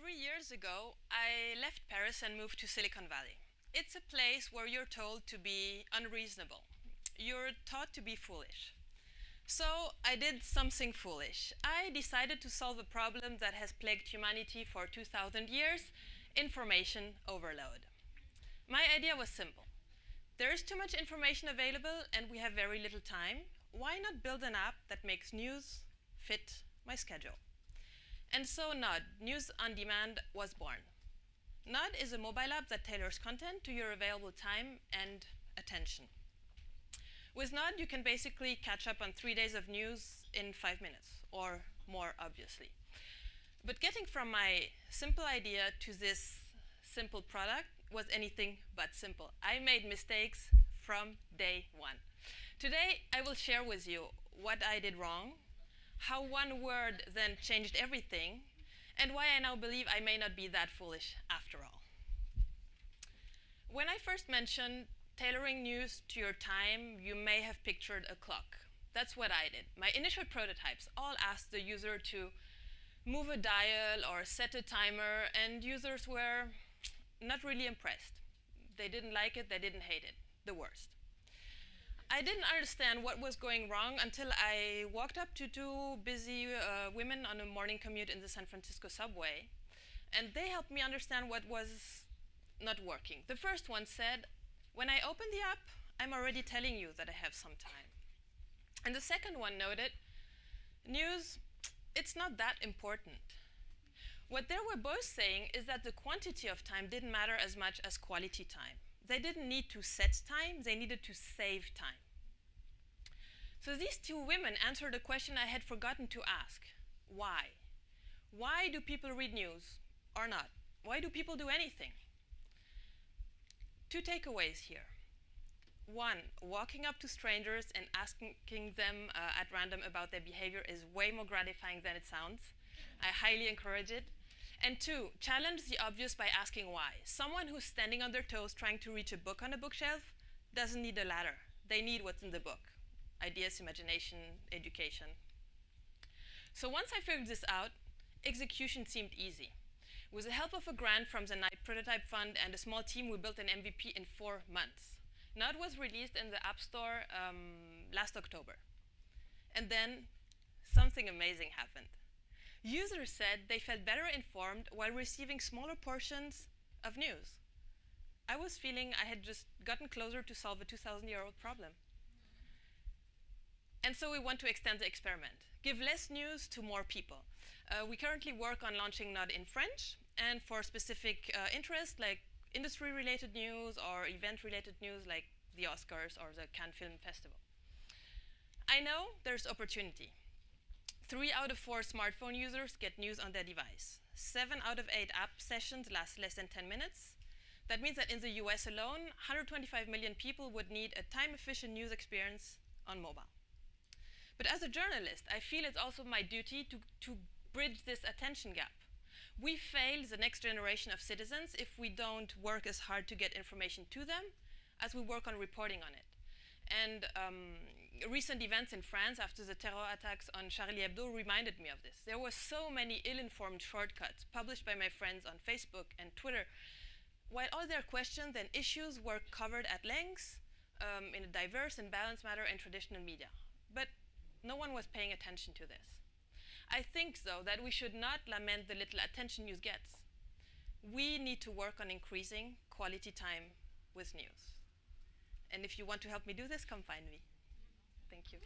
Three years ago, I left Paris and moved to Silicon Valley. It's a place where you're told to be unreasonable. You're taught to be foolish. So I did something foolish. I decided to solve a problem that has plagued humanity for 2,000 years information overload. My idea was simple. There is too much information available and we have very little time. Why not build an app that makes news fit my schedule? And so Nod, News on Demand, was born. Nod is a mobile app that tailors content to your available time and attention. With Nod, you can basically catch up on three days of news in five minutes, or more, obviously. But getting from my simple idea to this simple product was anything but simple. I made mistakes from day one. Today, I will share with you what I did wrong, how one word then changed everything, and why I now believe I may not be that foolish after all. When I first mentioned tailoring news to your time, you may have pictured a clock. That's what I did. My initial prototypes all asked the user to move a dial or set a timer, and users were not really impressed. They didn't like it, they didn't hate it, the worst. I didn't understand what was going wrong until I walked up to two busy uh, women on a morning commute in the San Francisco subway, and they helped me understand what was not working. The first one said, when I open the app, I'm already telling you that I have some time. And the second one noted, news, it's not that important. What they were both saying is that the quantity of time didn't matter as much as quality time. They didn't need to set time, they needed to save time. So these two women answered a question I had forgotten to ask. Why? Why do people read news or not? Why do people do anything? Two takeaways here. One, walking up to strangers and asking them uh, at random about their behavior is way more gratifying than it sounds. I highly encourage it. And two, challenge the obvious by asking why. Someone who's standing on their toes trying to reach a book on a bookshelf doesn't need a ladder. They need what's in the book ideas, imagination, education. So once I figured this out, execution seemed easy. With the help of a grant from the Knight Prototype Fund and a small team, we built an MVP in four months. Nod was released in the App Store um, last October. And then something amazing happened. Users said they felt better informed while receiving smaller portions of news. I was feeling I had just gotten closer to solve a 2,000 year old problem. And so we want to extend the experiment, give less news to more people. Uh, we currently work on launching Nod in French, and for specific uh, interests like industry-related news or event-related news like the Oscars or the Cannes Film Festival. I know there's opportunity. Three out of four smartphone users get news on their device. Seven out of eight app sessions last less than 10 minutes. That means that in the US alone, 125 million people would need a time-efficient news experience on mobile. But as a journalist, I feel it's also my duty to, to bridge this attention gap. We fail the next generation of citizens if we don't work as hard to get information to them as we work on reporting on it. And um, recent events in France after the terror attacks on Charlie Hebdo reminded me of this. There were so many ill-informed shortcuts published by my friends on Facebook and Twitter. While all their questions and issues were covered at length um, in a diverse and balanced manner in traditional media. But no one was paying attention to this. I think, though, that we should not lament the little attention news gets. We need to work on increasing quality time with news. And if you want to help me do this, come find me. Thank you.